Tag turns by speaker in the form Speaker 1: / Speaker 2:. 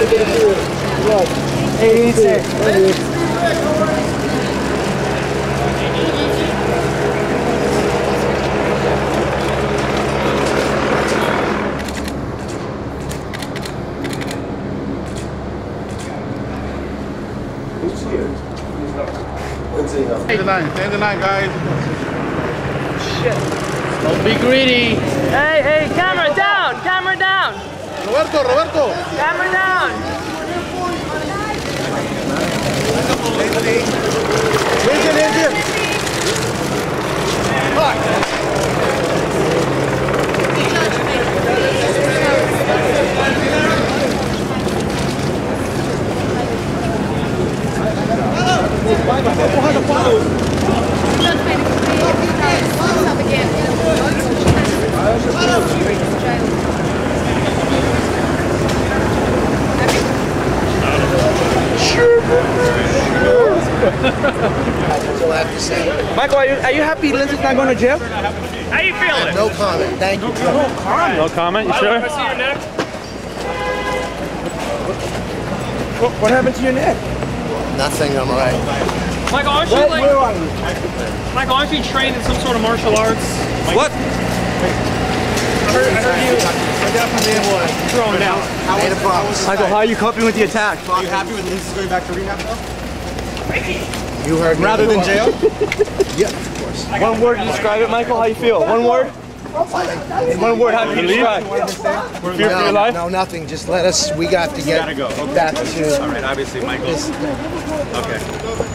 Speaker 1: Stay the line, stay the line, guys. Shit. Don't be greedy.
Speaker 2: Hey, hey, camera down, camera down,
Speaker 1: Roberto, Roberto.
Speaker 2: Camera down. Vai, vai, vai, porrada, porrada.
Speaker 3: Michael, are you, are you happy Lindsay's not going to jail?
Speaker 2: How you feeling?
Speaker 4: No comment, thank you.
Speaker 3: No comment, No you sure?
Speaker 2: see your neck?
Speaker 3: What, what happened to your neck?
Speaker 4: Nothing, I'm all right.
Speaker 2: Michael, aren't you
Speaker 3: Where,
Speaker 2: like,
Speaker 3: where are you?
Speaker 2: Michael, aren't you trained in some sort of martial arts?
Speaker 3: What?
Speaker 2: I heard, I heard you. I definitely able to throw him down.
Speaker 4: Made a promise.
Speaker 3: Michael, how are you coping with the attack?
Speaker 5: Are you happy with Lindsay's going back to rehab though?
Speaker 4: You heard me.
Speaker 5: Rather than jail?
Speaker 4: Yeah, of course.
Speaker 3: One word to describe it, Michael. How you feel? One word? One word, how do you describe Fear for your
Speaker 4: No,
Speaker 3: life?
Speaker 4: no, nothing. Just let us. We got to get
Speaker 5: gotta go. Okay.
Speaker 4: back to.
Speaker 5: All right, obviously, Michael's. Okay.